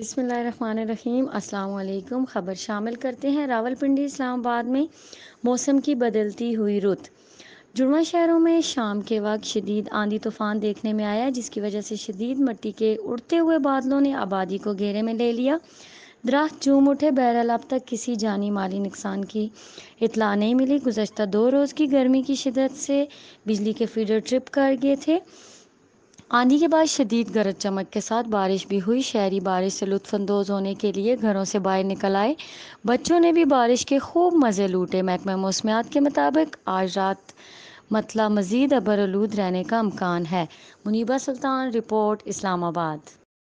बिसमीम अल्लाम ख़बर शामिल करते हैं रावलपिंडी इस्लामाबाद में मौसम की बदलती हुई रुत। जुड़वा शहरों में शाम के वक्त शदीद आंधी तूफ़ान देखने में आया, जिसकी वजह से शदीद मिट्टी के उड़ते हुए बादलों ने आबादी को घेरे में ले लिया। दरख्त झूम उठे, बहरहाल अब तक किसी जानी माली नुकसान की इतला नहीं मिली। गुजशत दो रोज़ की गर्मी की शिदत से बिजली के फीडर ट्रिप कर गए थे। आंधी के बाद शदीद गरज चमक के साथ बारिश भी हुई। शहरी बारिश से लुत्फानंदोज होने के लिए घरों से बाहर निकल आए। बच्चों ने भी बारिश के खूब मज़े लूटे। महकमा मौसमियात के मुताबिक आज रात मतला मज़ीद अबरलूद रहने का अमकान है। मुनीबा सुल्तान, रिपोर्ट, इस्लामाबाद।